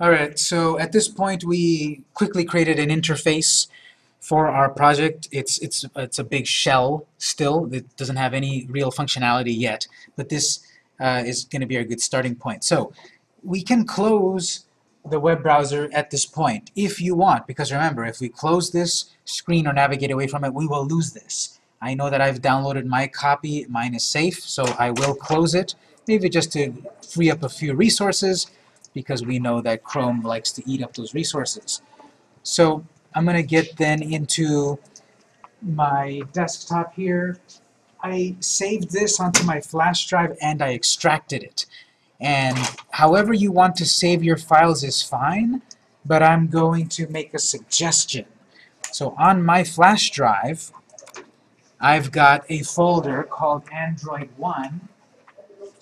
All right, so at this point, we quickly created an interface for our project. It's, it's, it's a big shell still. It doesn't have any real functionality yet, but this uh, is going to be a good starting point. So we can close the web browser at this point if you want, because remember, if we close this screen or navigate away from it, we will lose this. I know that I've downloaded my copy. Mine is safe, so I will close it, maybe just to free up a few resources, because we know that Chrome likes to eat up those resources. So I'm going to get then into my desktop here. I saved this onto my flash drive and I extracted it. And however you want to save your files is fine, but I'm going to make a suggestion. So on my flash drive, I've got a folder called Android 1.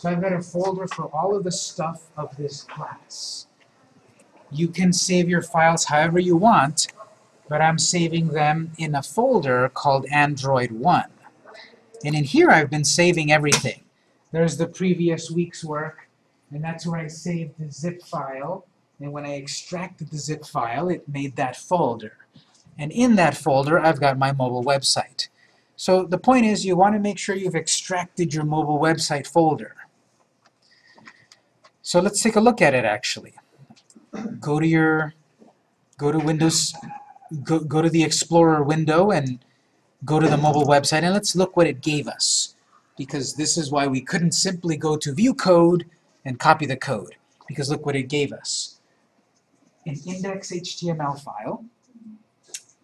So I've got a folder for all of the stuff of this class. You can save your files however you want, but I'm saving them in a folder called Android 1. And in here I've been saving everything. There's the previous week's work, and that's where I saved the zip file. And when I extracted the zip file, it made that folder. And in that folder, I've got my mobile website. So the point is, you want to make sure you've extracted your mobile website folder. So let's take a look at it, actually. Go to your, go to Windows, go, go to the Explorer window and go to the mobile website, and let's look what it gave us. Because this is why we couldn't simply go to View Code and copy the code. Because look what it gave us. An index.html file,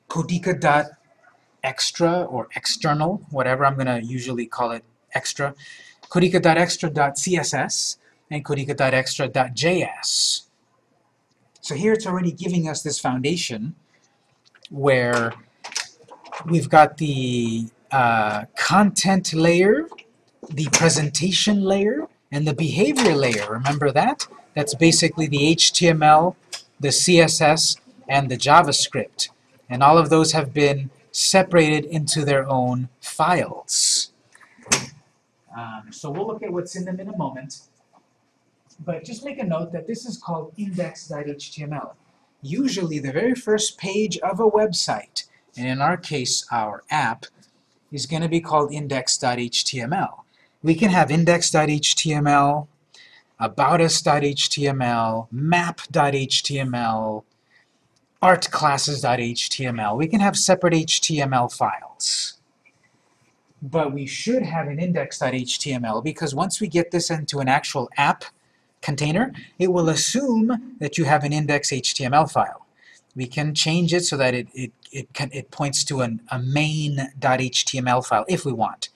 codiqa.extra or external, whatever I'm going to usually call it extra, codiqa.extra.css, and codiqa.extra.js. So here it's already giving us this foundation where we've got the uh, content layer, the presentation layer, and the behavior layer. Remember that? That's basically the HTML, the CSS, and the JavaScript. And all of those have been separated into their own files. Um, so we'll look at what's in them in a moment. But just make a note that this is called index.html. Usually the very first page of a website, and in our case our app, is going to be called index.html. We can have index.html, aboutus.html, map.html, artclasses.html. We can have separate HTML files. But we should have an index.html because once we get this into an actual app container, it will assume that you have an index.html file. We can change it so that it, it, it, can, it points to an, a main.html file if we want.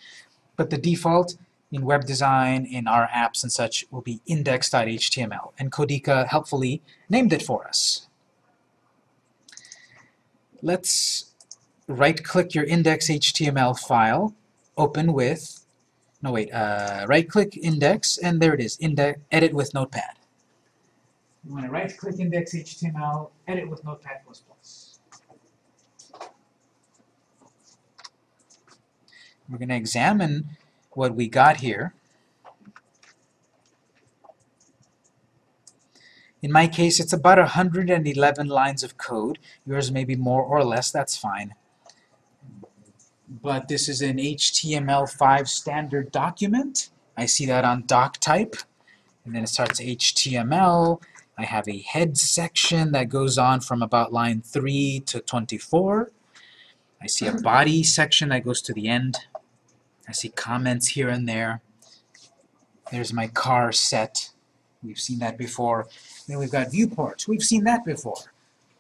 But the default in web design, in our apps and such, will be index.html. And Codiqa helpfully named it for us. Let's right-click your index.html file, open with, no wait, uh, right-click index, and there it is, index, edit with Notepad. You want to right-click index.html, edit with Notepad++. We're going to examine what we got here. In my case, it's about 111 lines of code. Yours may be more or less, that's fine. But this is an HTML5 standard document. I see that on doc type. And then it starts HTML. I have a head section that goes on from about line 3 to 24. I see a body section that goes to the end. I see comments here and there. There's my charset. We've seen that before. Then we've got viewports. We've seen that before.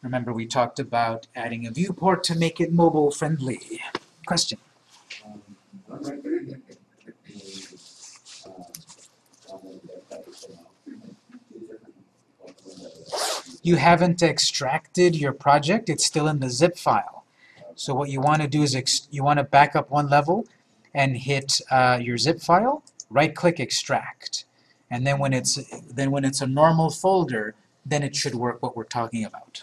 Remember we talked about adding a viewport to make it mobile friendly. Question? You haven't extracted your project, it's still in the zip file. So what you want to do is you want to back up one level and hit uh, your zip file, right-click extract. And then when it's then when it's a normal folder, then it should work what we're talking about.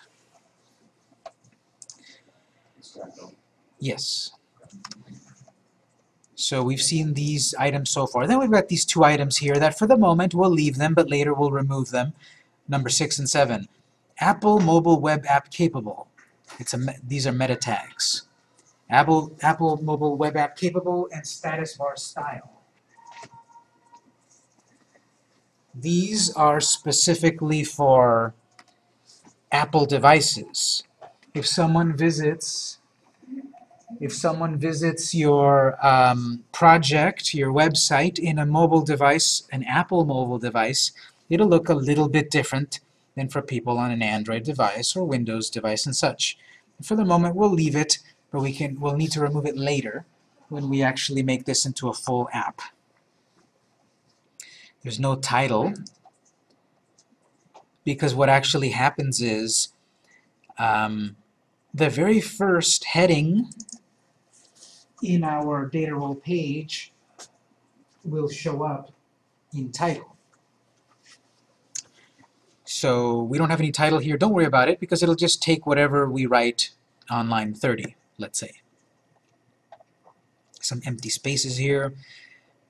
Yes. So we've seen these items so far. Then we've got these two items here that for the moment we'll leave them, but later we'll remove them. Number 6 and 7. Apple mobile web app capable. It's a, these are meta tags. Apple, Apple mobile web app capable and status bar style. These are specifically for Apple devices. If someone visits, if someone visits your um, project, your website in a mobile device, an Apple mobile device, it'll look a little bit different than for people on an Android device or Windows device and such. For the moment, we'll leave it, but we can, we'll need to remove it later when we actually make this into a full app. There's no title, because what actually happens is um, the very first heading in our data role page will show up in title. So we don't have any title here. Don't worry about it because it'll just take whatever we write on line 30, let's say. Some empty spaces here.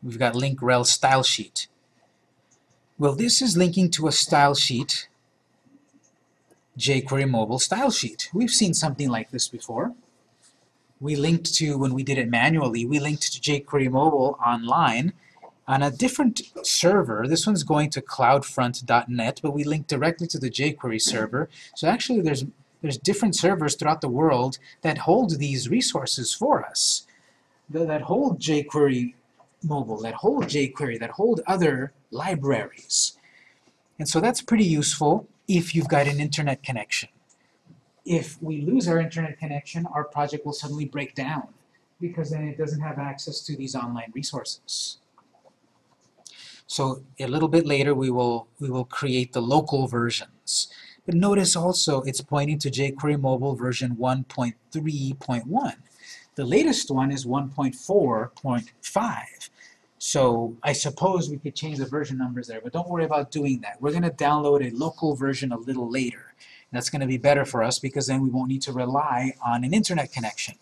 We've got link rel style sheet. Well, this is linking to a style sheet, jQuery mobile style sheet. We've seen something like this before. We linked to, when we did it manually, we linked to jQuery mobile online on a different server. This one's going to cloudfront.net, but we linked directly to the jQuery server. So actually there's, there's different servers throughout the world that hold these resources for us, that that hold jQuery mobile, that hold jQuery, that hold other libraries. And so that's pretty useful if you've got an internet connection. If we lose our internet connection, our project will suddenly break down because then it doesn't have access to these online resources. So a little bit later we will we will create the local versions. But notice also it's pointing to jQuery mobile version 1.3.1. The latest one is 1.4.5. So I suppose we could change the version numbers there, but don't worry about doing that. We're going to download a local version a little later. That's going to be better for us because then we won't need to rely on an internet connection.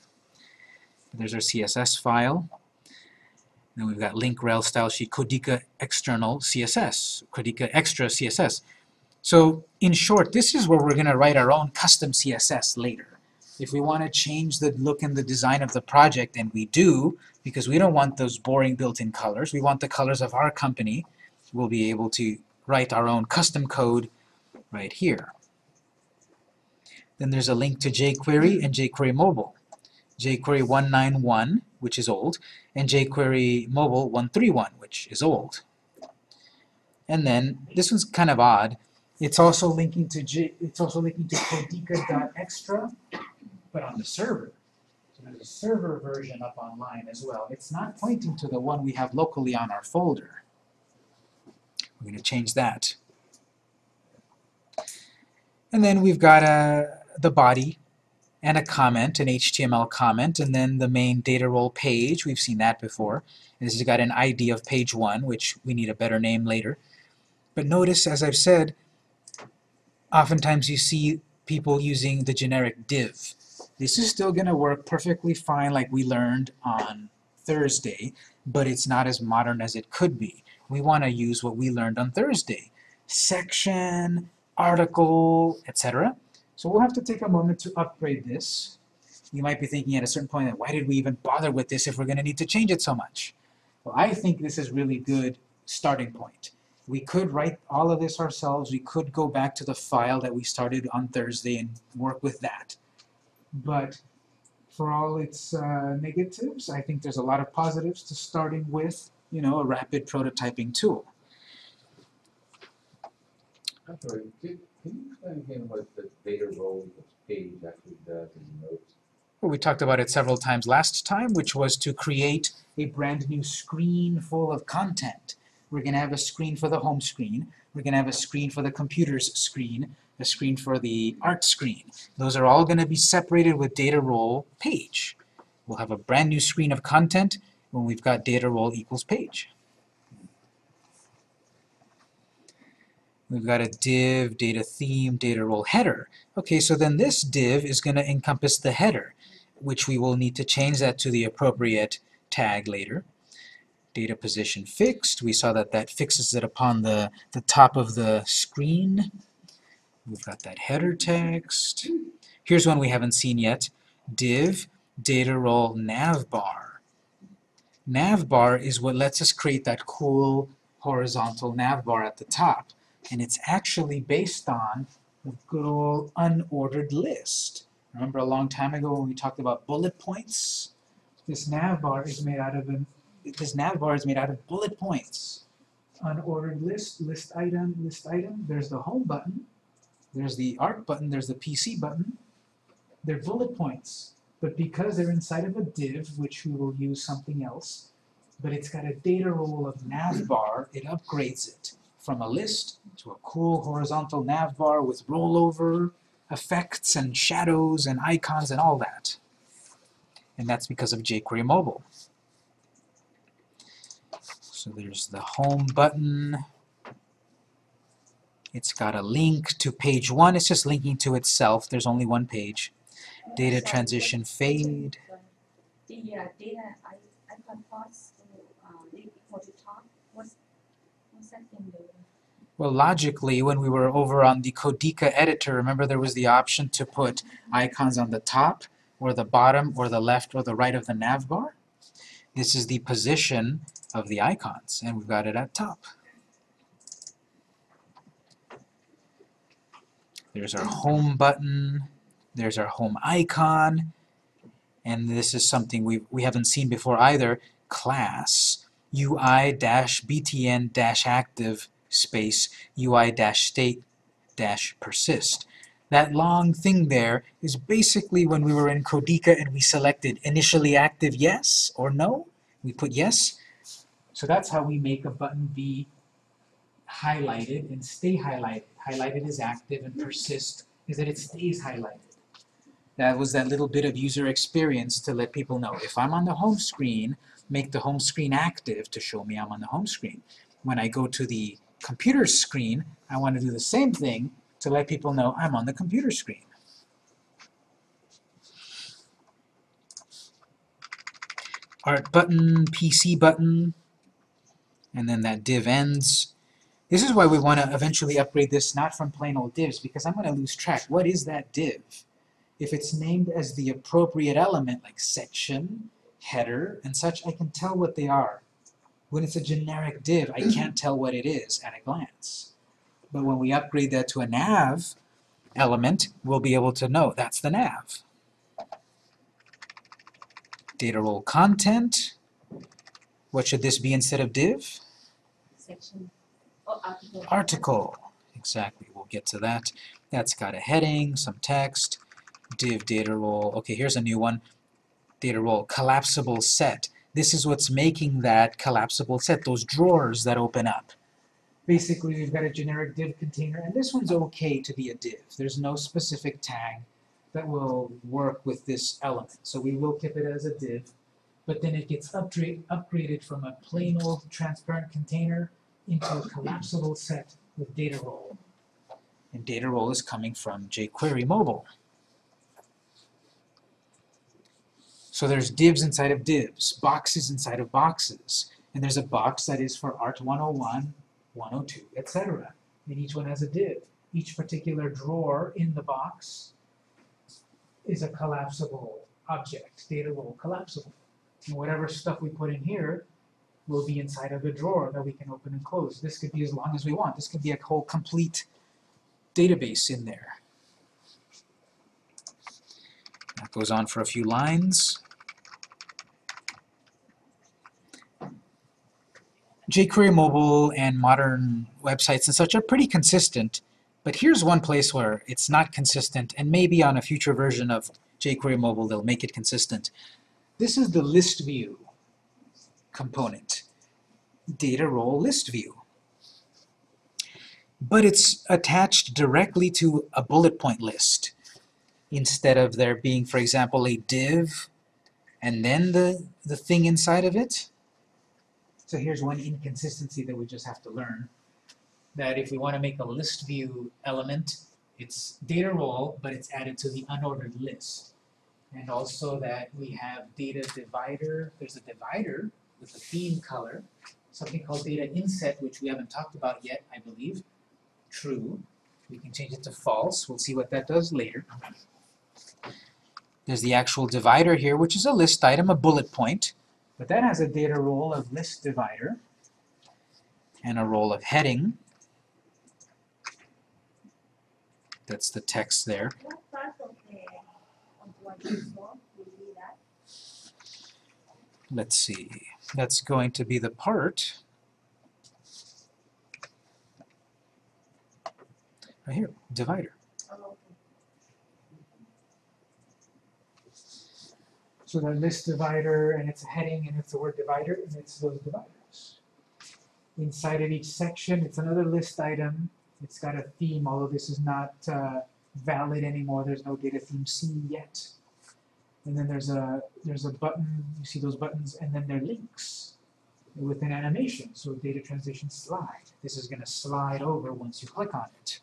There's our CSS file. Then we've got link rel style sheet Codiqa external CSS, Codiqa extra CSS. So in short, this is where we're going to write our own custom CSS later. If we want to change the look and the design of the project, and we do, because we don't want those boring built-in colors, we want the colors of our company, we'll be able to write our own custom code right here. Then there's a link to jQuery and jQuery Mobile. jQuery 191, which is old, and jQuery Mobile 131, which is old. And then, this one's kind of odd, it's also linking to J, it's also linking to Codiqa.extra, but on the server. So there's a server version up online as well. It's not pointing to the one we have locally on our folder. We're going to change that. And then we've got a, the body and a comment, an HTML comment, and then the main data role page. We've seen that before. And this has got an ID of page 1, which we need a better name later. But notice, as I've said, oftentimes you see people using the generic div. This is still going to work perfectly fine like we learned on Thursday, but it's not as modern as it could be. We want to use what we learned on Thursday. Section, article, etc. So we'll have to take a moment to upgrade this. You might be thinking at a certain point why did we even bother with this if we're going to need to change it so much? Well, I think this is really good starting point. We could write all of this ourselves. We could go back to the file that we started on Thursday and work with that. But for all its uh, negatives, I think there's a lot of positives to starting with, you know, a rapid prototyping tool. Can you explain again what the data role page actually does in notes? Well, we talked about it several times last time, which was to create a brand new screen full of content. We're going to have a screen for the home screen. We're going to have a screen for the computer's screen, a screen for the art screen. Those are all going to be separated with data role page. We'll have a brand new screen of content when we've got data role equals page. We've got a div, data theme, data role header. Okay, so then this div is going to encompass the header, which we will need to change that to the appropriate tag later. Data position fixed, we saw that that fixes it upon the, the top of the screen. We've got that header text. Here's one we haven't seen yet. Div data role navbar. Navbar is what lets us create that cool horizontal navbar at the top. And it's actually based on the good old unordered list. Remember a long time ago when we talked about bullet points? This navbar is made out of an this navbar is made out of bullet points. Unordered list, list item, list item. There's the home button. There's the art button. There's the PC button. They're bullet points. But because they're inside of a div, which we will use something else, but it's got a data role of navbar, it upgrades it from a list to a cool horizontal navbar with rollover effects and shadows and icons and all that. And that's because of jQuery Mobile. So there's the home button. It's got a link to page one. It's just linking to itself. There's only one page. Data transition fade. The uh, data I icon to uh, for the top. What's what's that thing? Well, logically, when we were over on the Codiqa editor, remember there was the option to put icons on the top, or the bottom, or the left, or the right of the navbar? This is the position of the icons, and we've got it at top. There's our home button, there's our home icon, and this is something we, we haven't seen before either, class UI-btn-active space UI state dash persist. That long thing there is basically when we were in Codiqa and we selected initially active yes or no. We put yes. So that's how we make a button be highlighted and stay highlighted. Highlighted is active and persist is that it stays highlighted. That was that little bit of user experience to let people know if I'm on the home screen, make the home screen active to show me I'm on the home screen. When I go to the computer screen, I want to do the same thing to let people know I'm on the computer screen. Art button, PC button, and then that div ends. This is why we want to eventually upgrade this not from plain old divs, because I'm going to lose track. What is that div? If it's named as the appropriate element, like section, header, and such, I can tell what they are. When it's a generic div, I can't tell what it is at a glance. But when we upgrade that to a nav element, we'll be able to know that's the nav. Data role content. What should this be instead of div? Section. Oh, article. Article. Exactly, we'll get to that. That's got a heading, some text, div data role. Okay, here's a new one. Data role, collapsible set. This is what's making that collapsible set, those drawers that open up. Basically, we've got a generic div container, and this one's okay to be a div. There's no specific tag that will work with this element. So we will keep it as a div, but then it gets upgrade, upgraded from a plain old transparent container into a collapsible set with data role. And data role is coming from jQuery Mobile. So there's divs inside of divs, boxes inside of boxes, and there's a box that is for Art 101, 102, etc. And each one has a div. Each particular drawer in the box is a collapsible object, data role collapsible. And whatever stuff we put in here will be inside of the drawer that we can open and close. This could be as long as we want. This could be a whole complete database in there. That goes on for a few lines. jQuery mobile and modern websites and such are pretty consistent, but here's one place where it's not consistent, and maybe on a future version of jQuery mobile they'll make it consistent. This is the list view component, data role list view. But it's attached directly to a bullet point list instead of there being, for example, a div and then the, the thing inside of it. So here's one inconsistency that we just have to learn. That if we want to make a list view element, it's data role, but it's added to the unordered list. And also that we have data divider, there's a divider with a theme color, something called data inset, which we haven't talked about yet, I believe. True. We can change it to false. We'll see what that does later. There's the actual divider here, which is a list item, a bullet point. But that has a data role of list divider and a role of heading. That's the text there. Let's see. That's going to be the part right here, divider. Oh, okay. So the list divider, and it's a heading, and it's the word divider, and it's those dividers. Inside of each section, it's another list item. It's got a theme, although this is not uh, valid anymore. There's no data theme C yet. And then there's a there's a button. You see those buttons, and then they're links with an animation. So data transition slide. This is going to slide over once you click on it.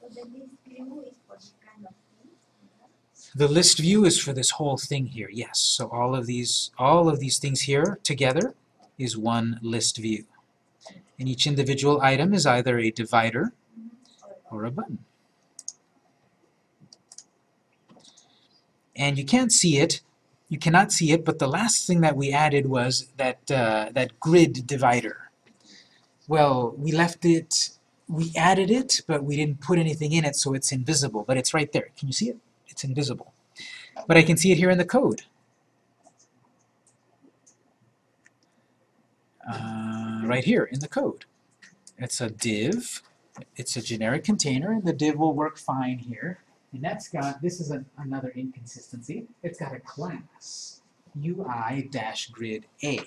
So the list view is for this kind of? The list view is for this whole thing here, yes. So all of these, all of these things here together is one list view. And each individual item is either a divider or a button. And you can't see it, you cannot see it, but the last thing that we added was that, uh, that grid divider. Well, we left it, we added it, but we didn't put anything in it, so it's invisible, but it's right there. Can you see it? It's invisible. But I can see it here in the code. Uh, right here in the code. It's a div, it's a generic container, and the div will work fine here. And that's got, this is an, another inconsistency, it's got a class, UI-grid A.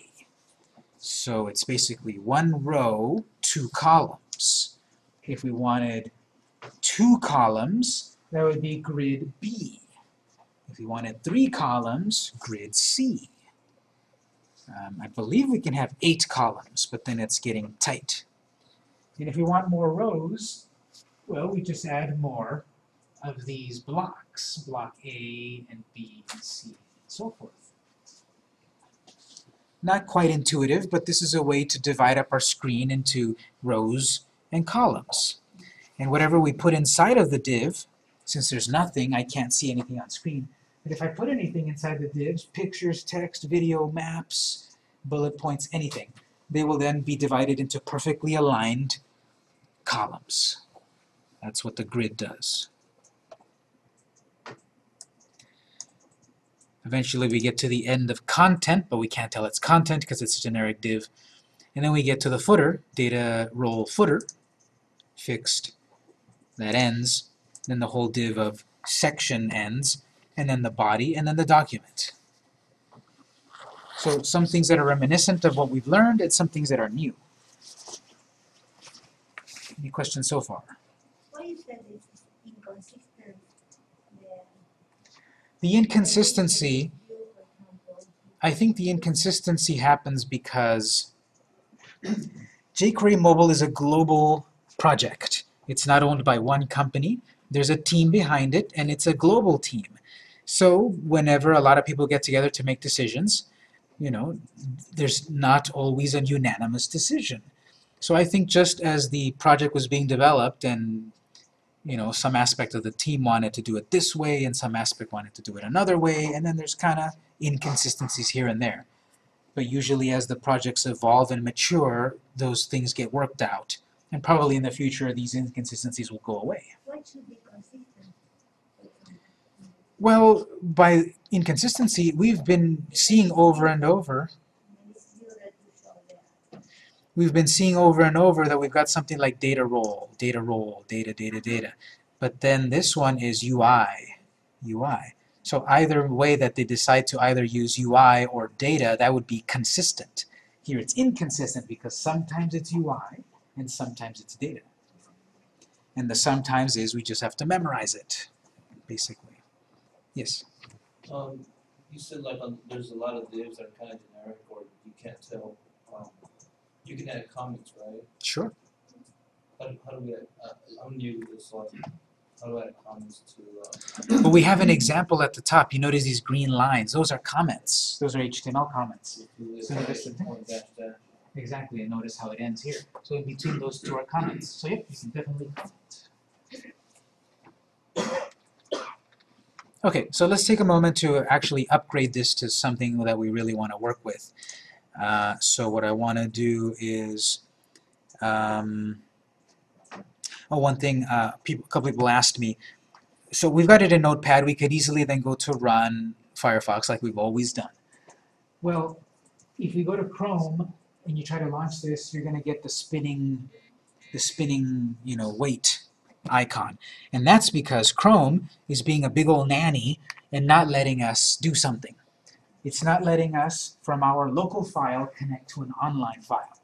So it's basically one row, two columns. If we wanted two columns, that would be grid B. If we wanted three columns, grid C. Um, I believe we can have eight columns, but then it's getting tight. And if we want more rows, well, we just add more of these blocks, block A and B and C, and so forth. Not quite intuitive, but this is a way to divide up our screen into rows and columns. And whatever we put inside of the div, since there's nothing, I can't see anything on screen, but if I put anything inside the divs, pictures, text, video, maps, bullet points, anything, they will then be divided into perfectly aligned columns. That's what the grid does. Eventually we get to the end of content, but we can't tell it's content because it's a generic div. And then we get to the footer, data role footer, fixed, that ends, then the whole div of section ends, and then the body, and then the document. So some things that are reminiscent of what we've learned, and some things that are new. Any questions so far? The inconsistency, I think the inconsistency happens because jQuery Mobile is a global project. It's not owned by one company. There's a team behind it, and it's a global team. So whenever a lot of people get together to make decisions, you know, there's not always a unanimous decision. So I think just as the project was being developed and you know, some aspect of the team wanted to do it this way and some aspect wanted to do it another way, and then there's kind of inconsistencies here and there. But usually as the projects evolve and mature, those things get worked out. And probably in the future, these inconsistencies will go away. Should be consistent? Well, by inconsistency, we've been seeing over and over, we've been seeing over and over that we've got something like data role, data role, data, data, data. But then this one is UI, UI. So either way that they decide to either use UI or data, that would be consistent. Here it's inconsistent because sometimes it's UI and sometimes it's data. And the sometimes is we just have to memorize it, basically. Yes? Um, you said like on, there's a lot of divs that are kind of generic or you can't tell, um, you can add comments, right? Sure. How do, how do we, add- uh, I'm new to this, so how do I add comments to, uh, But we have an example at the top. You notice these green lines. Those are comments. Those are HTML comments. So Exactly, and notice how it ends here. So in between those two are comments. So yep, you can definitely comment. Okay, so let's take a moment to actually upgrade this to something that we really want to work with. Uh, so what I want to do is, um, oh, one thing uh, people, a couple people asked me, so we've got it in Notepad, we could easily then go to run Firefox like we've always done. Well, if we go to Chrome, and you try to launch this, you're going to get the spinning, the spinning, you know, wait icon. And that's because Chrome is being a big old nanny and not letting us do something. It's not letting us, from our local file, connect to an online file.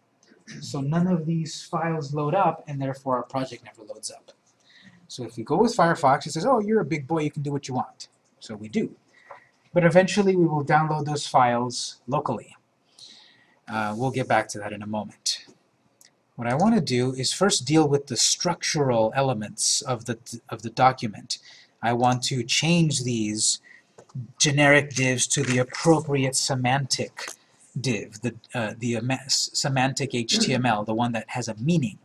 So none of these files load up, and therefore our project never loads up. So if we go with Firefox, it says, oh, you're a big boy, you can do what you want. So we do. But eventually we will download those files locally. Uh, we'll get back to that in a moment. What I want to do is first deal with the structural elements of the, of the document. I want to change these generic divs to the appropriate semantic div, the, uh, the semantic HTML, the one that has a meaning.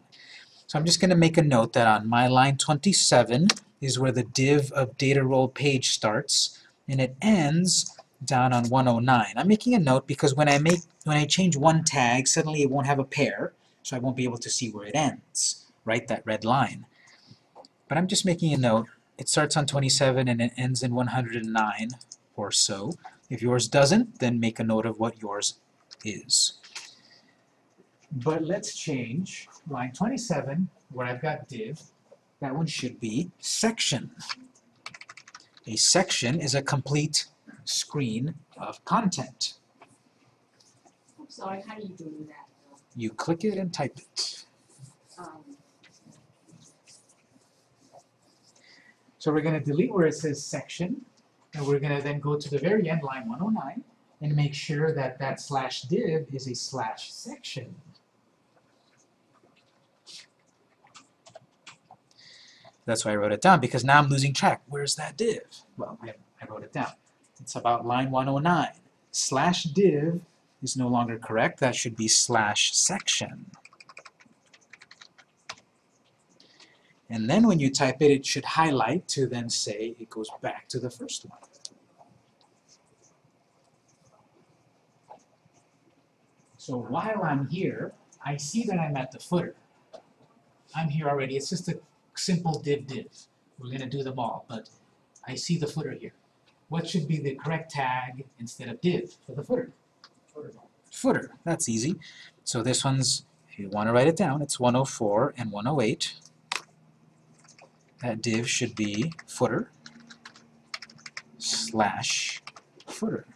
So I'm just going to make a note that on my line 27 is where the div of data role page starts, and it ends down on 109. I'm making a note because when I make when I change one tag, suddenly it won't have a pair, so I won't be able to see where it ends, right? That red line. But I'm just making a note. It starts on 27 and it ends in 109 or so. If yours doesn't, then make a note of what yours is. But let's change line 27, where I've got div, that one should be section. A section is a complete screen of content. I'm sorry, how do you do that? You click it and type it. Um, So we're going to delete where it says section, and we're going to then go to the very end, line 109, and make sure that that slash div is a slash section. That's why I wrote it down, because now I'm losing track. Where's that div? Well, I, I wrote it down. It's about line 109. Slash div is no longer correct. That should be slash section. And then when you type it, it should highlight to then say it goes back to the first one. So while I'm here, I see that I'm at the footer. I'm here already. It's just a simple div div. We're going to do them all, but I see the footer here. What should be the correct tag instead of div for the footer? Footer. Footer. That's easy. So this one's, if you want to write it down, it's 104 and 108 that div should be footer slash footer.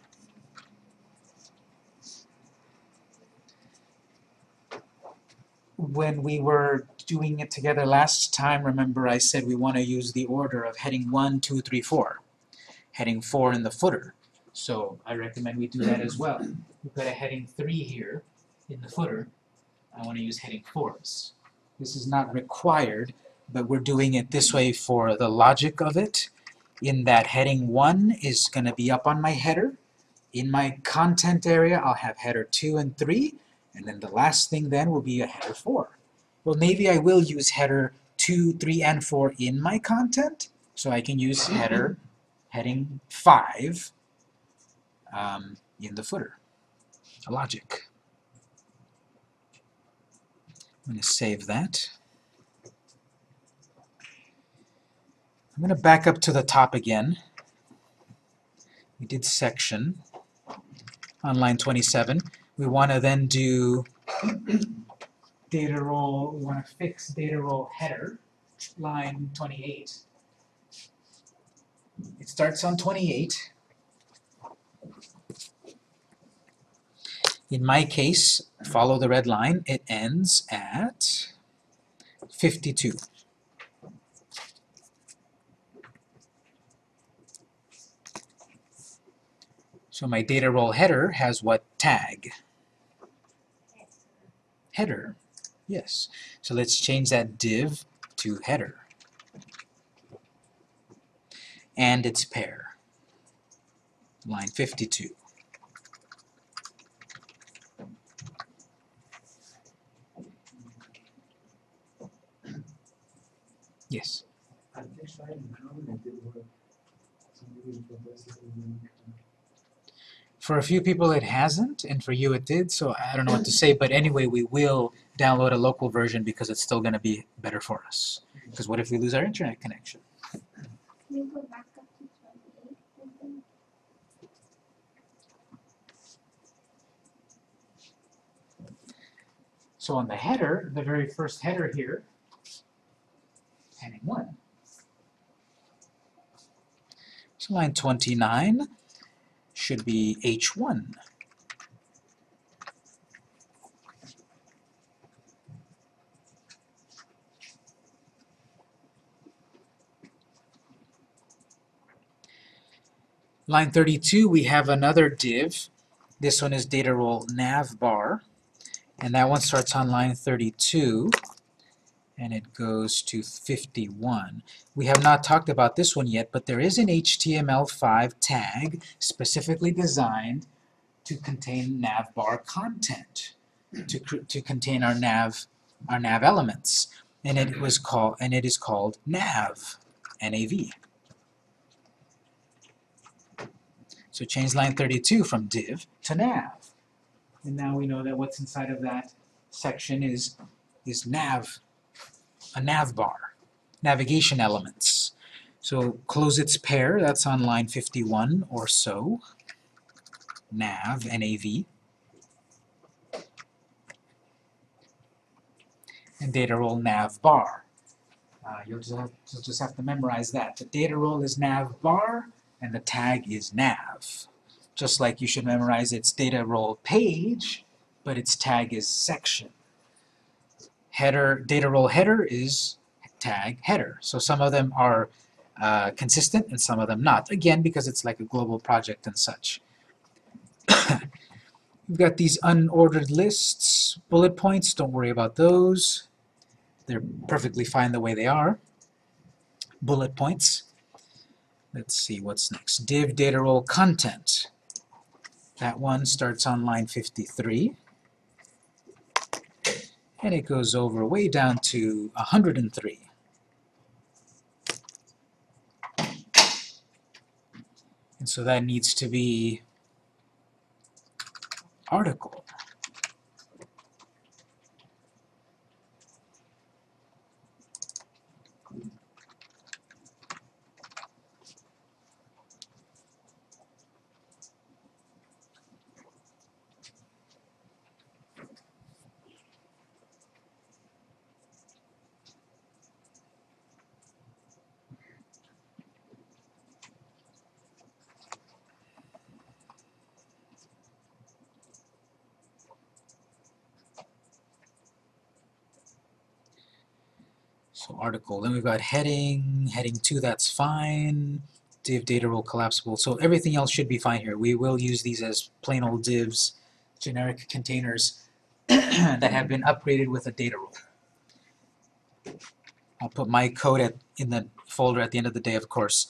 When we were doing it together last time, remember I said we want to use the order of heading 1, 2, 3, 4. Heading 4 in the footer. So I recommend we do that as well. We've got a heading 3 here in the footer. I want to use heading 4s. This is not required, but we're doing it this way for the logic of it, in that heading 1 is going to be up on my header. In my content area, I'll have header 2 and 3, and then the last thing then will be a header 4. Well, maybe I will use header 2, 3, and 4 in my content, so I can use header heading 5 um, in the footer. A logic. I'm going to save that. I'm going to back up to the top again. We did section on line 27. We want to then do data role, we want to fix data role header, line 28. It starts on 28. In my case, follow the red line, it ends at 52. So my data role header has what tag? Header. Yes. So let's change that div to header. And its pair. Line 52. Yes. For a few people it hasn't, and for you it did, so I don't know what to say, but anyway, we will download a local version because it's still gonna be better for us. Because what if we lose our internet connection? Can you go back up to twenty-eight, I think? So on the header, the very first header here, heading one. So line twenty-nine should be H one. Line thirty-two, we have another div. This one is data role nav bar. And that one starts on line 32 and it goes to 51. We have not talked about this one yet, but there is an HTML5 tag specifically designed to contain navbar content, to, to contain our nav, our nav elements. And it was called, and it is called nav, N-A-V. So change line 32 from div to nav. And now we know that what's inside of that section is, is nav, a nav bar, navigation elements. So close its pair, that's on line 51 or so. Nav, N-A-V. And data role nav bar. Uh, you'll, just have, you'll just have to memorize that. The data role is nav bar and the tag is nav just like you should memorize its data role page, but its tag is section. Header, data role header is tag header. So some of them are uh, consistent and some of them not. Again, because it's like a global project and such. We've got these unordered lists, bullet points, don't worry about those. They're perfectly fine the way they are. Bullet points. Let's see what's next. Div data role content. That one starts on line 53. And it goes over way down to 103. And so that needs to be article. So article, then we've got heading, heading 2, that's fine. Div data role collapsible, so everything else should be fine here. We will use these as plain old divs, generic containers that have been upgraded with a data role. I'll put my code at, in the folder at the end of the day, of course,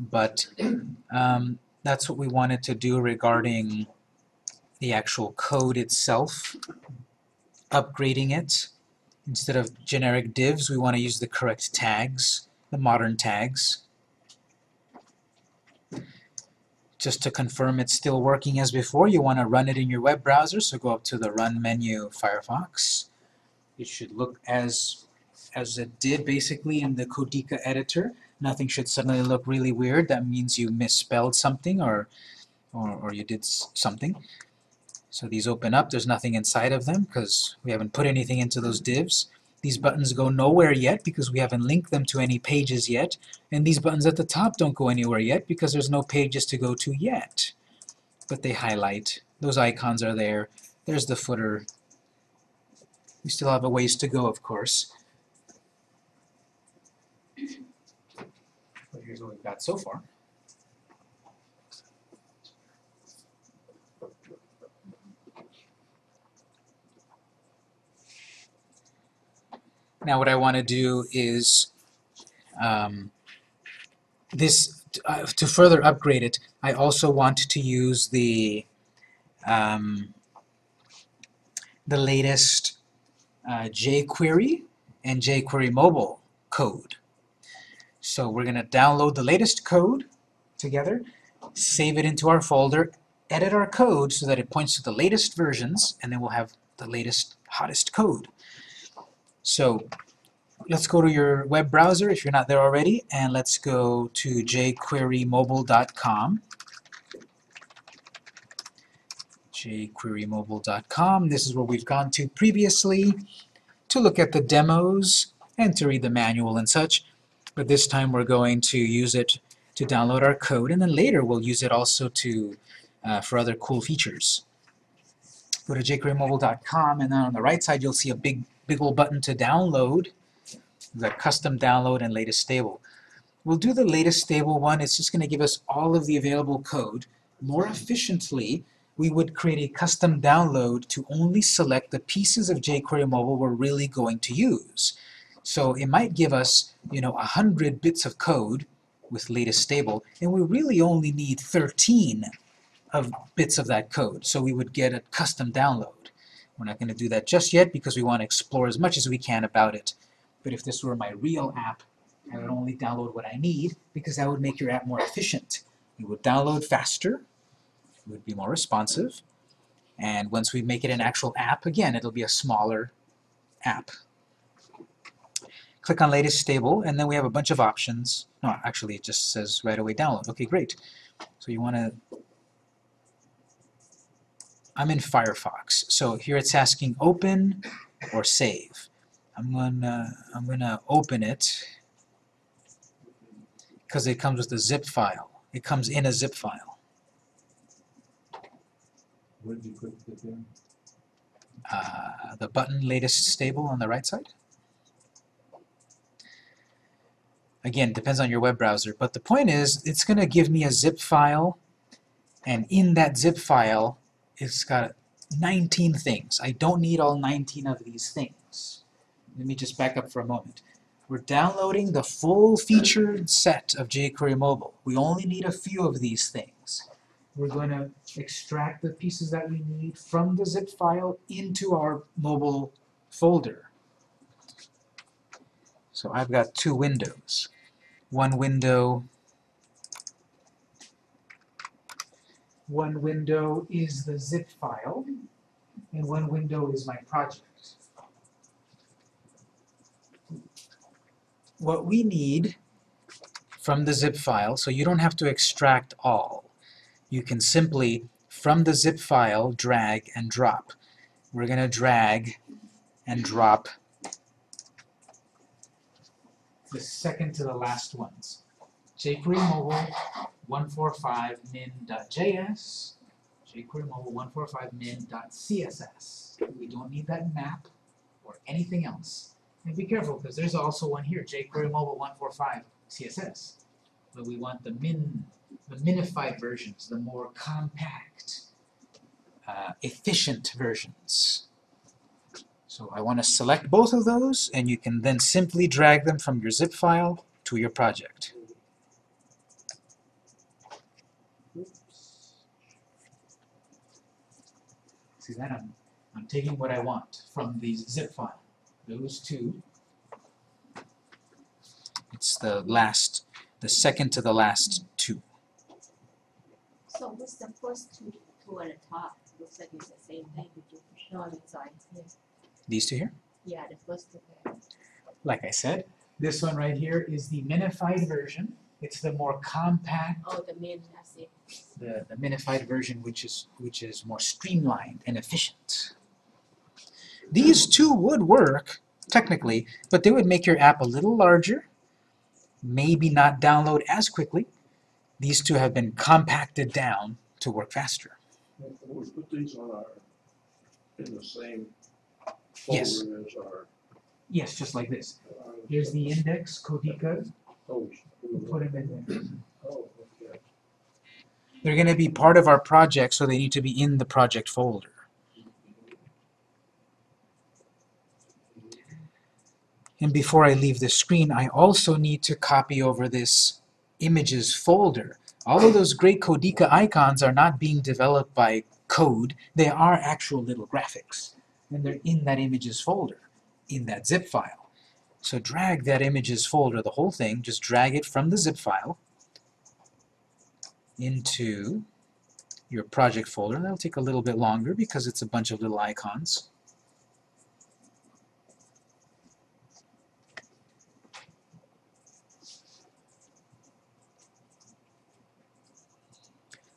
but um, that's what we wanted to do regarding the actual code itself, upgrading it. Instead of generic divs, we want to use the correct tags, the modern tags. Just to confirm it's still working as before, you want to run it in your web browser, so go up to the Run menu, Firefox. It should look as, as it did basically in the Codiqa editor. Nothing should suddenly look really weird. That means you misspelled something or, or, or you did something. So these open up, there's nothing inside of them because we haven't put anything into those divs. These buttons go nowhere yet because we haven't linked them to any pages yet. And these buttons at the top don't go anywhere yet because there's no pages to go to yet. But they highlight. Those icons are there. There's the footer. We still have a ways to go, of course. But here's what we've got so far. Now what I want to do is um, this uh, to further upgrade it. I also want to use the um, the latest uh, jQuery and jQuery mobile code. So we're going to download the latest code together, save it into our folder, edit our code so that it points to the latest versions, and then we'll have the latest, hottest code. So let's go to your web browser if you're not there already, and let's go to jquerymobile.com. jquerymobile.com. This is where we've gone to previously to look at the demos and to read the manual and such. But this time we're going to use it to download our code, and then later we'll use it also to uh, for other cool features. Go to jquerymobile.com, and then on the right side you'll see a big, big old button to download. The custom download and latest stable. We'll do the latest stable one. It's just going to give us all of the available code. More efficiently, we would create a custom download to only select the pieces of jQuery Mobile we're really going to use. So it might give us, you know, 100 bits of code with latest stable, and we really only need 13 of bits of that code. So we would get a custom download. We're not going to do that just yet because we want to explore as much as we can about it. But if this were my real app, I would only download what I need because that would make your app more efficient. It would download faster, it would be more responsive, and once we make it an actual app, again, it'll be a smaller app. Click on latest stable, and then we have a bunch of options. No, actually it just says right away download. Okay, great. So you want to I'm in Firefox. So here it's asking open or save. I'm gonna I'm gonna open it because it comes with a zip file. It comes in a zip file. Where did you it there? Uh, the button latest stable on the right side. Again, depends on your web browser, but the point is it's gonna give me a zip file and in that zip file it's got 19 things. I don't need all 19 of these things. Let me just back up for a moment. We're downloading the full featured set of jQuery Mobile. We only need a few of these things. We're going to extract the pieces that we need from the zip file into our mobile folder. So I've got two windows. One window One window is the zip file, and one window is my project. What we need from the zip file, so you don't have to extract all. You can simply, from the zip file, drag and drop. We're going to drag and drop the second to the last ones. jQuery Mobile 145min.js, jQuery Mobile 145min.css. We don't need that map or anything else. And be careful because there's also one here, jQuery Mobile 145 CSS. But we want the min, the minified versions, the more compact, uh, efficient versions. So I want to select both of those, and you can then simply drag them from your zip file to your project. See that? I'm, I'm taking what I want from the zip file. Those two. It's the last, the second to the last two. So what's the first two, two at the top? Looks like it's the same thing, you show on? These two here. Yeah, the first two. Like I said, this one right here is the minified version. It's the more compact Oh, the main, that's it. the, the minified version which is which is more streamlined and efficient. These two would work technically, but they would make your app a little larger, maybe not download as quickly. These two have been compacted down to work faster. We put these on our, in the same Yes. folder as our. Yes, just like this. our- Here's the index, Codiqa, Oh, we'll put in there. They're going to be part of our project, so they need to be in the project folder. And before I leave the screen, I also need to copy over this images folder. All of those great Codiqa icons are not being developed by code, they are actual little graphics. And they're in that images folder, in that zip file. So drag that images folder, the whole thing, just drag it from the zip file into your project folder. That'll take a little bit longer because it's a bunch of little icons.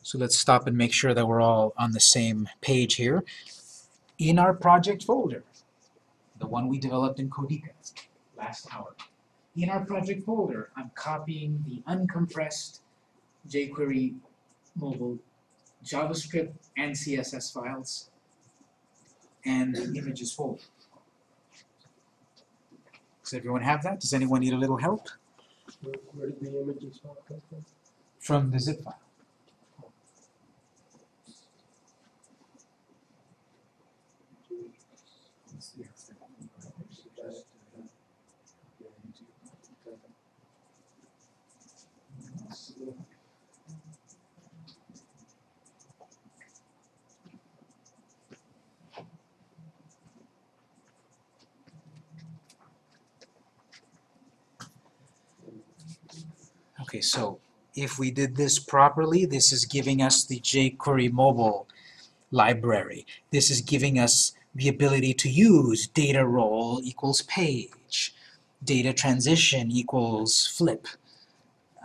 So let's stop and make sure that we're all on the same page here. In our project folder, the one we developed in Codiqa last hour, in our project folder, I'm copying the uncompressed jQuery mobile JavaScript and CSS files and the images folder. Does everyone have that? Does anyone need a little help? Where, where did the images file come from? From the zip file. Okay, so if we did this properly, this is giving us the jQuery mobile library. This is giving us the ability to use data role equals page, data transition equals flip.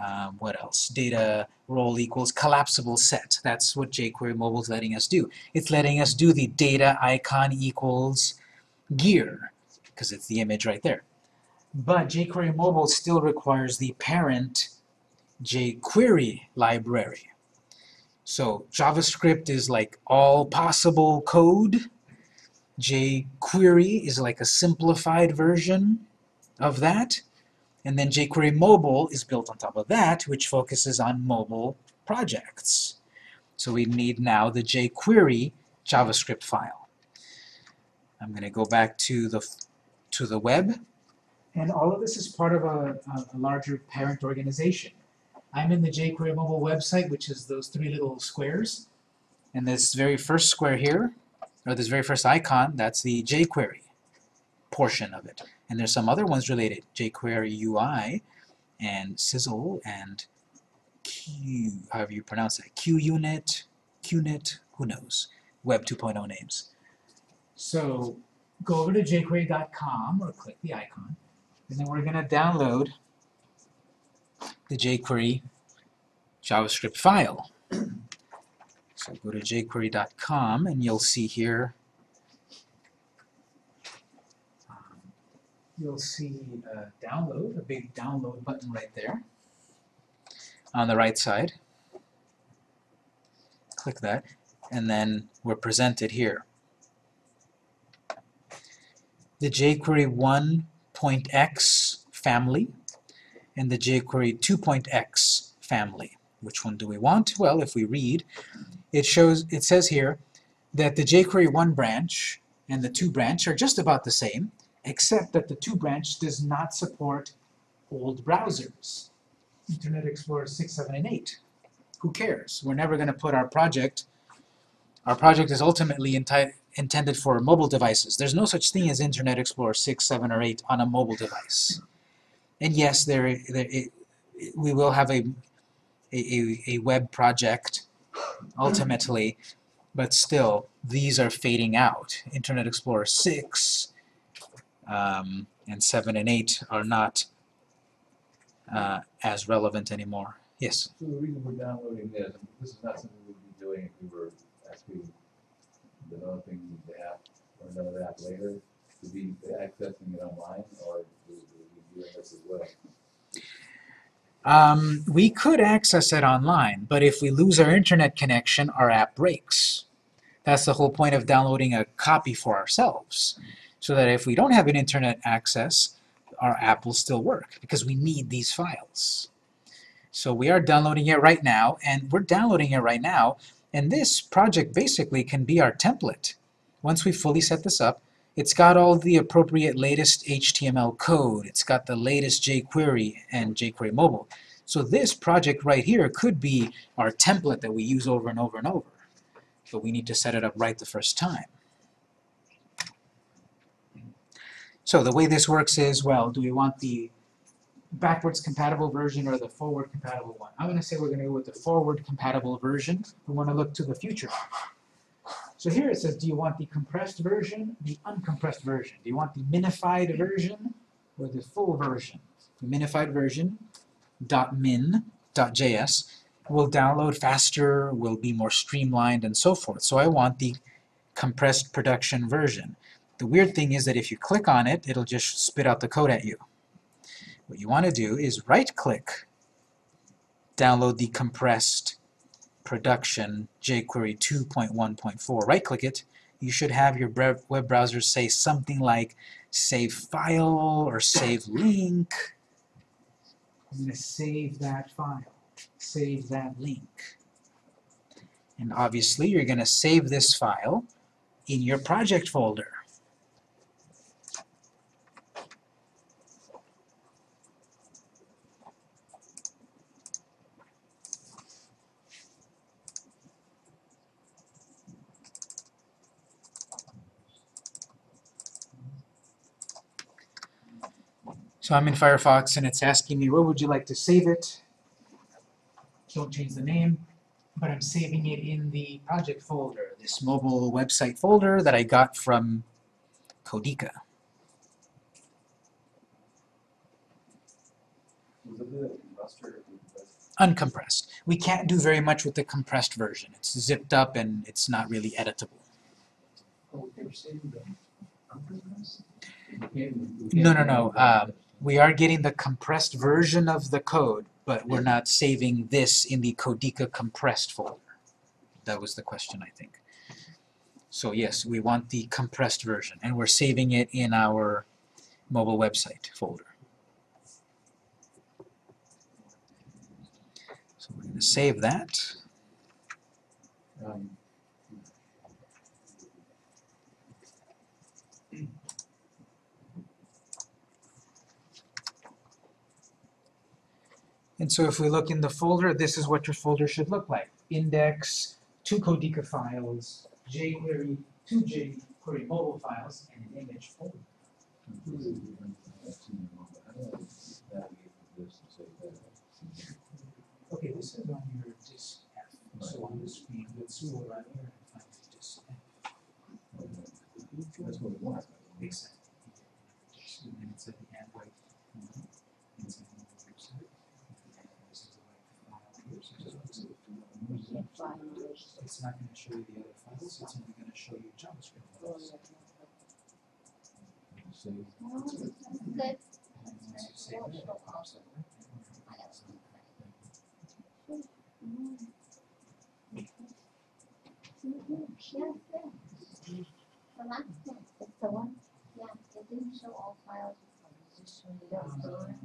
Um, what else? Data role equals collapsible set. That's what jQuery mobile is letting us do. It's letting us do the data icon equals gear, because it's the image right there. But jQuery mobile still requires the parent jQuery library. So JavaScript is like all possible code. jQuery is like a simplified version of that. And then jQuery Mobile is built on top of that, which focuses on mobile projects. So we need now the jQuery JavaScript file. I'm going to go back to the to the web. And all of this is part of a, a, larger parent organization. I'm in the jQuery mobile website, which is those three little squares. And this very first square here, or this very first icon, that's the jQuery portion of it. And there's some other ones related, jQuery UI, and Sizzle, and Q, however you pronounce that, QUnit, QNet, who knows, Web 2.0 names. So go over to jQuery.com or click the icon, and then we're going to download the jQuery JavaScript file. So go to jQuery.com and you'll see here, um, you'll see uh, download, a big download button right there on the right side. Click that, and then we're presented here. The jQuery 1.x family and the jQuery 2.x family. Which one do we want? Well, if we read, it shows it says here that the jQuery 1 branch and the 2 branch are just about the same, except that the 2 branch does not support old browsers. Internet Explorer 6, 7, and 8. Who cares? We're never going to put our project, our project is ultimately intended for mobile devices. There's no such thing as Internet Explorer 6, 7, or 8 on a mobile device. And yes, there, there it, we will have a, a, a web project ultimately, but still, these are fading out. Internet Explorer 6 um, and 7 and 8 are not uh, as relevant anymore. Yes? So the reason we're downloading this, this is not something we'd be doing if we were actually developing the app or another app later, to be accessing it online, or Um, we could access it online, but if we lose our internet connection, our app breaks. That's the whole point of downloading a copy for ourselves, so that if we don't have an internet access, our app will still work, because we need these files. So we are downloading it right now, and we're downloading it right now, and this project basically can be our template. Once we fully set this up, it's got all the appropriate latest HTML code. It's got the latest jQuery and jQuery mobile. So this project right here could be our template that we use over and over and over. But we need to set it up right the first time. So the way this works is, well, do we want the backwards compatible version or the forward compatible one. I'm gonna say we're gonna go with the forward compatible version. We wanna look to the future. So here it says, do you want the compressed version, the uncompressed version? Do you want the minified version or the full version? The minified version, dot min, dot JS, will download faster, will be more streamlined and so forth. So I want the compressed production version. The weird thing is that if you click on it, it'll just spit out the code at you. What you want to do is right-click, download the compressed production jQuery 2.1.4. Right-click it. You should have your web browser say something like save file or save link. I'm going to save that file, save that link. And obviously you're going to save this file in your project folder. So I'm in Firefox and it's asking me where would you like to save it. Don't change the name, but I'm saving it in the project folder, this mobile website folder that I got from Codiqa. Was it the roster or the- Uncompressed. We can't do very much with the compressed version. It's zipped up and it's not really editable. Oh, they're saving the uncompressed? No, no, no. Um, we are getting the compressed version of the code, but we're not saving this in the Codiqa compressed folder. That was the question, I think. So yes, we want the compressed version, and we're saving it in our mobile website folder. So we're going to save that. Um, And so if we look in the folder, this is what your folder should look like. Index, two Codiqa files, jQuery, two jQuery mobile files, and an image folder. How do I navigate through this and say that? Okay, this is on your disk F. So on the screen, let's scroll right here and find the disk F. That's what we want. Exactly. And then it's at the Android. mhm. It's in the website. This is the right file here, so just looks at- It's not gonna show you the other files, it's only gonna show you JavaScript files. Save. Good. And once you save it, it pops up right there. Yes, yes. The last one, it's the one, yeah, it didn't show all files. It just showed the one. There.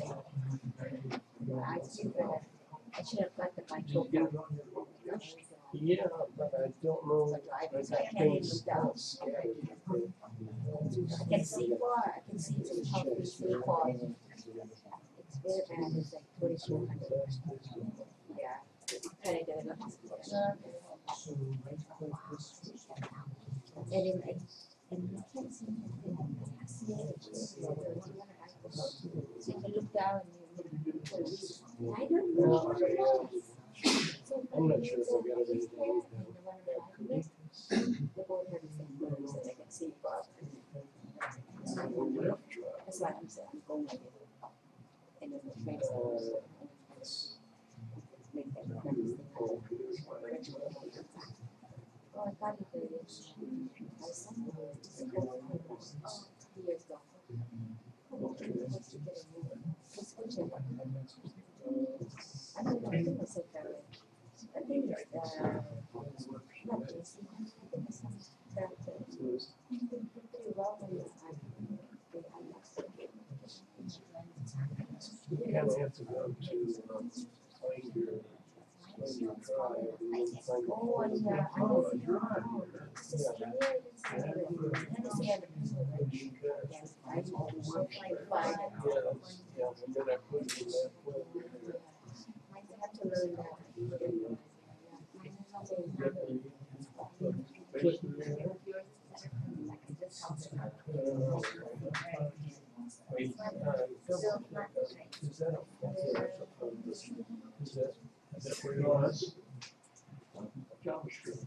I should have, I have got the your? Yeah, but I don't know, I got things all scattered. I can see far, I can see it's how it's far. It's very bad, it's like forty-two hundred. Yeah. Trying to get it. And can't see anything. See it, I So you look down and you. I don't know. what it was. So I'm not sure if I got it in the- and the one that I missed, They both the same so they can see. That's why I'm saying I'm going with it. And then the friends are. Make that friends. Oh, I got it there. I sent it. It's a whole thing. Two years ago. Oh, okay, let's get it moving. Let's go check it. I don't know, I think I said that right. I think it's, uh, not JC, I think it's some, that, uh, he did pretty well when I, they, I lost it. You kind of have to go to, um, find your, find your tribe. I and guess, find your- oh, and, uh, I Oh, was, you're oh, on it's just here, it's, uh, let us see, I here. Yes, I know, one point five. Yeah, yeah, and then I put it in that way. I have to learn that. Click through there. Wait, uh, double check that. Is that a, is that, is that where you are? JavaScript.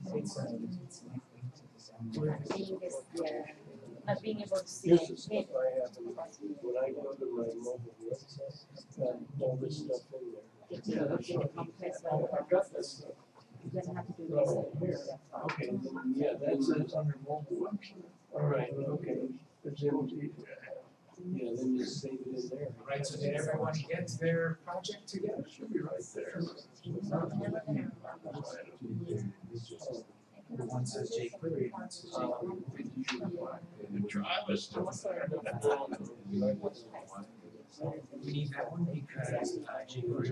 Where- Seeing this, yeah, not being able to see Here's the it. stuff I have, when I go to my mobile website, got all this stuff in there. Okay, yeah, that's under mobile. All right, okay. Yeah, then save it in there. Right, so did everyone get their project together? Should be right there. One says jQuery, one says jQuery. We need that one because uh, jQuery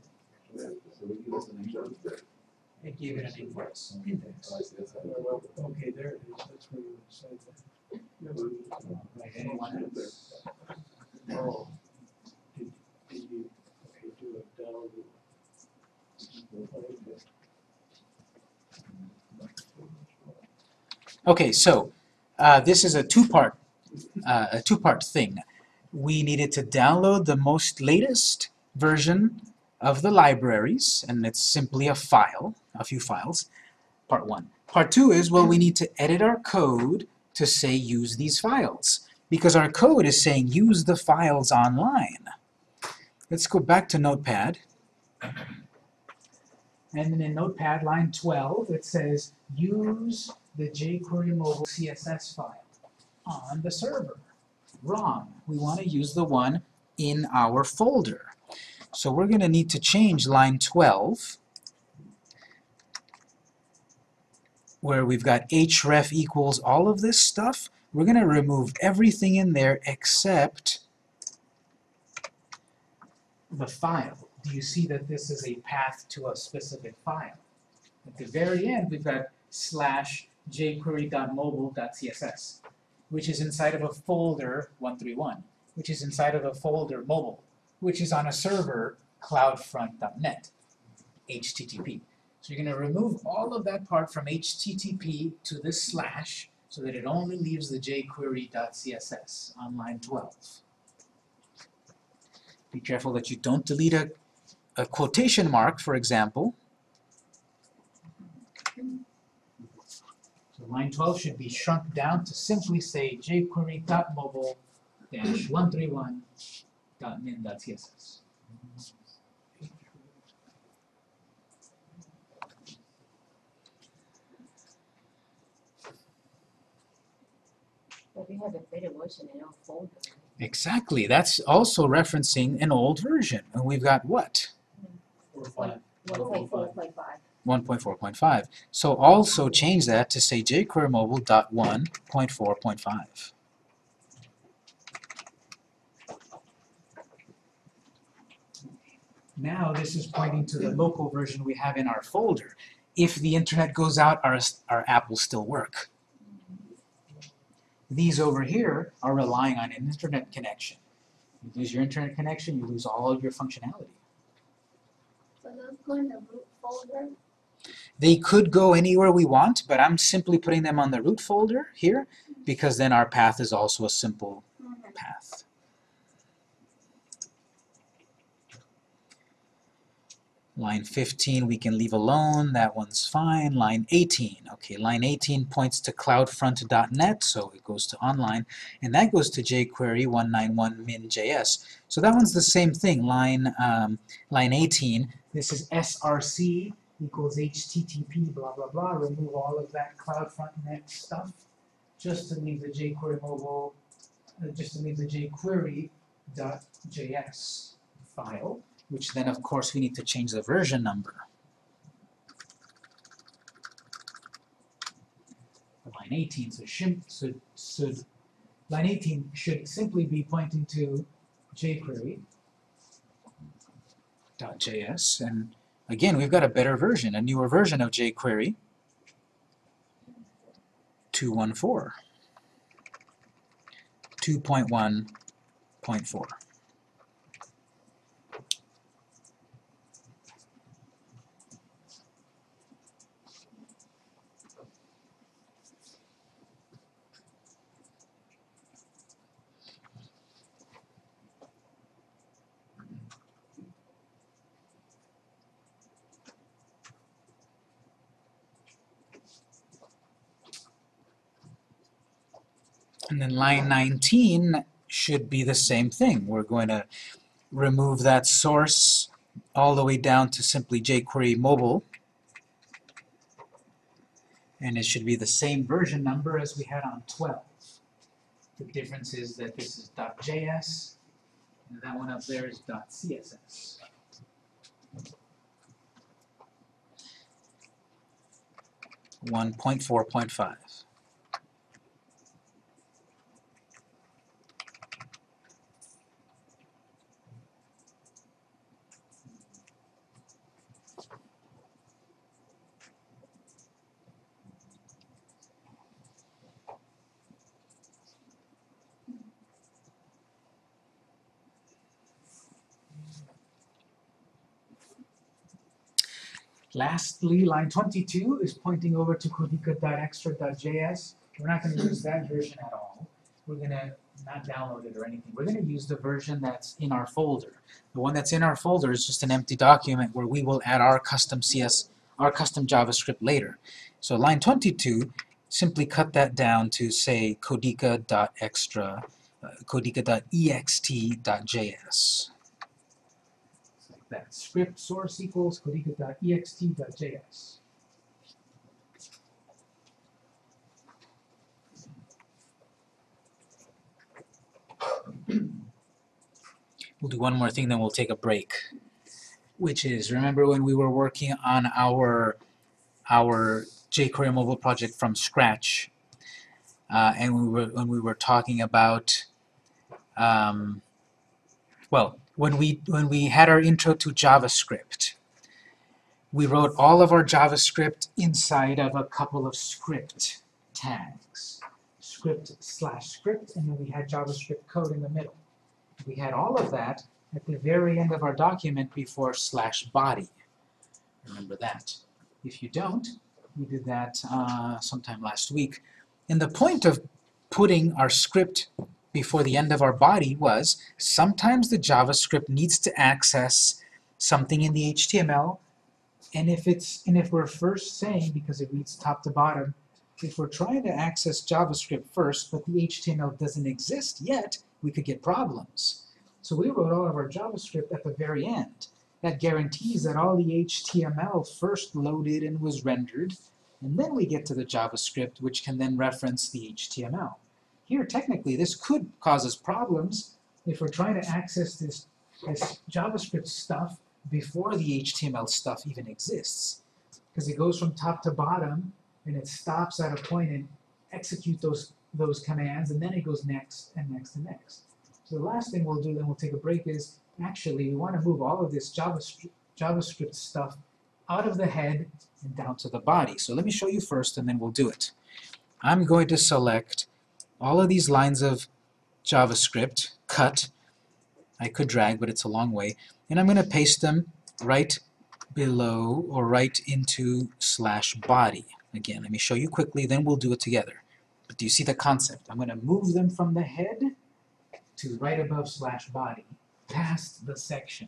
It gave it an index, index. I see, that's how it well, Okay, there it is, that's where you would say that. Right, anyone else? Oh. Did, did you, okay, do down. Okay, so, uh, this is a two-part, uh, a two-part thing. We needed to download the most latest version of the libraries, and it's simply a file, a few files, part one. Part two is, well, we need to edit our code to say use these files, because our code is saying use the files online. Let's go back to Notepad. And then in Notepad, line 12, it says use the jQuery mobile CSS file on the server. Wrong. We want to use the one in our folder. So we're going to need to change line 12 where we've got href equals all of this stuff. We're going to remove everything in there except the file. Do you see that this is a path to a specific file? At the very end, we've got slash jQuery.mobile.css, which is inside of a folder 131, which is inside of a folder mobile, which is on a server cloudfront.net, HTTP. So you're going to remove all of that part from HTTP to this slash so that it only leaves the jQuery.css on line 12. Be careful that you don't delete a, a quotation mark, for example. So line 12 should be shrunk down to simply say jQuery.mobile-131.min.css. But we have a better version in our folder. Exactly, that's also referencing an old version. And we've got what? One point four point five. 1.4.5. So also change that to say jQuery mobile.1.4.5. Now this is pointing to the local version we have in our folder. If the internet goes out, our, our app will still work. These over here are relying on an internet connection. You lose your internet connection, you lose all of your functionality. So those go in the root folder, They could go anywhere we want, but I'm simply putting them on the root folder here because then our path is also a simple mm-hmm. path. Line 15 we can leave alone, that one's fine. Line 18, okay, line 18 points to cloudfront.net, so it goes to online, and that goes to jQuery 191 min.js. So that one's the same thing, line, um, line 18, this is src equals http blah blah blah, remove all of that CloudFront.net stuff, just to leave the jQuery mobile, uh, just to leave the jQuery.js file, which then of course we need to change the version number. Line 18, so line 18 should simply be pointing to jQuery .js, and again, we've got a better version, a newer version of jQuery 214. 2.1.4. And then line 19 should be the same thing. We're going to remove that source all the way down to simply jQuery mobile. And it should be the same version number as we had on 12. The difference is that this is .js, and that one up there is .css. One point four point five. Lastly, line 22 is pointing over to codiqa.extra.js. We're not going to use that version at all. We're going to not download it or anything. We're going to use the version that's in our folder. The one that's in our folder is just an empty document where we will add our custom CS, our custom JavaScript later. So line 22, simply cut that down to say codiqa.extra, uh, codiqa.ext.js that. Script source equals codiqa.ext.js. We'll do one more thing, then we'll take a break. Which is, remember when we were working on our our jQuery mobile project from scratch, uh, and we were when we were talking about, um, well, when we when we had our intro to JavaScript, we wrote all of our JavaScript inside of a couple of script tags. Script slash script, and then we had JavaScript code in the middle. We had all of that at the very end of our document before slash body. Remember that. If you don't, we did that uh, sometime last week. And the point of putting our script before the end of our body was sometimes the JavaScript needs to access something in the HTML and if it's and if we're first saying because it reads top to bottom if we're trying to access JavaScript first but the HTML doesn't exist yet we could get problems. So we wrote all of our JavaScript at the very end. That guarantees that all the HTML first loaded and was rendered and then we get to the JavaScript which can then reference the HTML here, technically, this could cause us problems if we're trying to access this, this JavaScript stuff before the HTML stuff even exists. Because it goes from top to bottom, and it stops at a point and execute those, those commands, and then it goes next, and next, and next. So the last thing we'll do, then we'll take a break, is actually we want to move all of this JavaScript, JavaScript stuff out of the head and down to the body. So let me show you first, and then we'll do it. I'm going to select all of these lines of JavaScript, cut, I could drag, but it's a long way, and I'm going to paste them right below or right into slash body. Again, let me show you quickly, then we'll do it together. But do you see the concept? I'm going to move them from the head to right above slash body, past the section.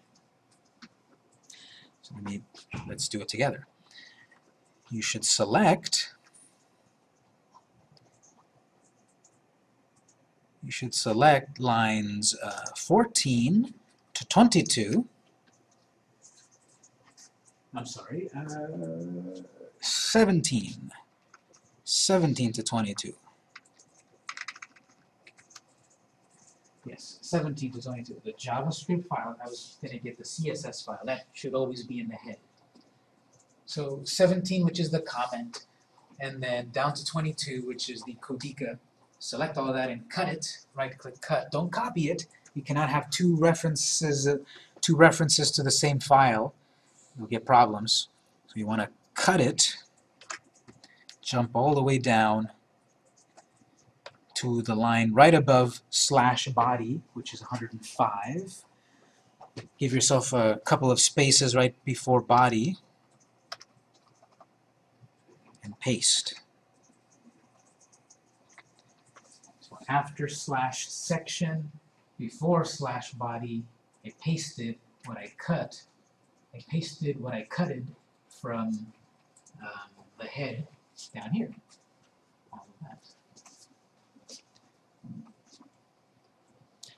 So let me, let's do it together. You should select you should select lines uh, 14 to 22. I'm sorry, uh, 17. 17 to 22. Yes, 17 to 22. The JavaScript file, I was going to get the CSS file. That should always be in the head. So 17, which is the comment, and then down to 22, which is the Codiqa select all that and cut it, right-click cut. Don't copy it. You cannot have two references, uh, two references to the same file. You'll get problems. So you want to cut it, jump all the way down to the line right above slash body, which is 105. Give yourself a couple of spaces right before body and paste. So after slash section, before slash body, I pasted what I cut. I pasted what I cutted from um, the head down here.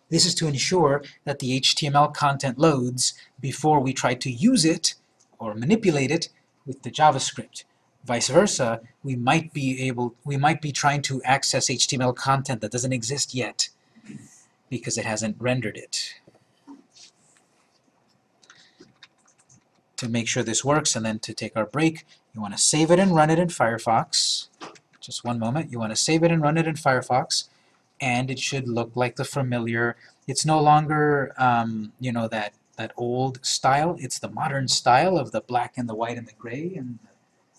This is to ensure that the HTML content loads before we try to use it or manipulate it with the JavaScript. Vice versa, we might be able, we might be trying to access HTML content that doesn't exist yet because it hasn't rendered it. To make sure this works and then to take our break, you want to save it and run it in Firefox. Just one moment. You want to save it and run it in Firefox and it should look like the familiar, it's no longer, um, you know, that, that old style, it's the modern style of the black and the white and the gray and the,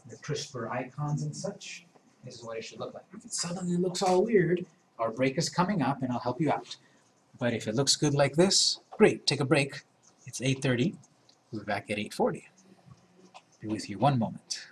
the CRISPR icons and such. This is what it should look like. If it suddenly looks all weird, our break is coming up and I'll help you out. But if it looks good like this, great, take a break. It's 8.30, we'll be back at 8.40. Be with you one moment.